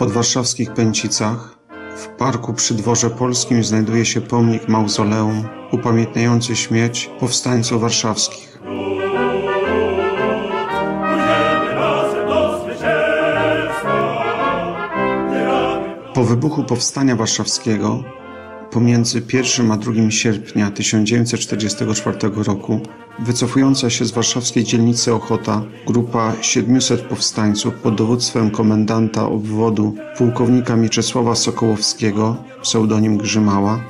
podwarszawskich Pęcicach, w parku przy Dworze Polskim znajduje się pomnik mauzoleum upamiętniający śmierć powstańców warszawskich. Po wybuchu Powstania Warszawskiego pomiędzy 1 a 2 sierpnia 1944 roku wycofująca się z warszawskiej dzielnicy Ochota grupa 700 powstańców pod dowództwem komendanta obwodu pułkownika Mieczysława Sokołowskiego, pseudonim Grzymała,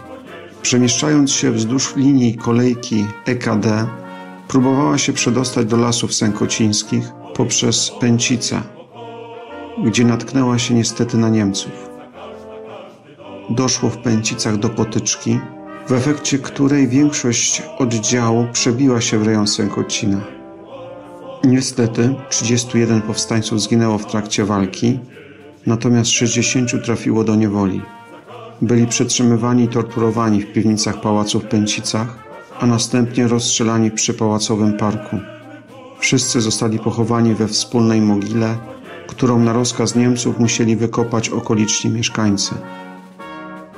przemieszczając się wzdłuż linii kolejki EKD, próbowała się przedostać do lasów sękocińskich poprzez Pęcice, gdzie natknęła się niestety na Niemców. Doszło w Pęcicach do potyczki, w efekcie której większość oddziału przebiła się w rejon Sękocina. Niestety 31 powstańców zginęło w trakcie walki, natomiast 60 trafiło do niewoli. Byli przetrzymywani i torturowani w piwnicach pałacu w Pęcicach, a następnie rozstrzelani przy pałacowym parku. Wszyscy zostali pochowani we wspólnej mogile, którą na rozkaz Niemców musieli wykopać okoliczni mieszkańcy.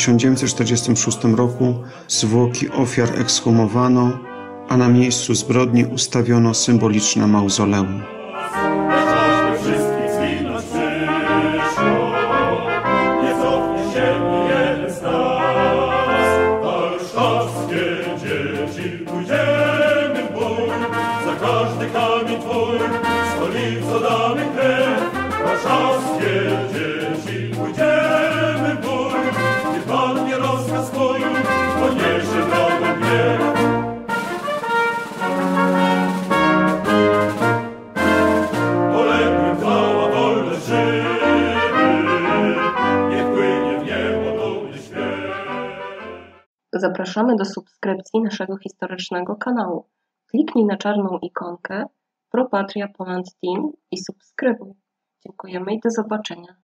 1946 roku zwłoki ofiar ekshumowano, a na miejscu zbrodni ustawiono symboliczne mauzoleum. każdy kamień twój, Zapraszamy do subskrypcji naszego historycznego kanału. Kliknij na czarną ikonkę Pro Patria Poland Team i subskrybuj. Dziękujemy i do zobaczenia.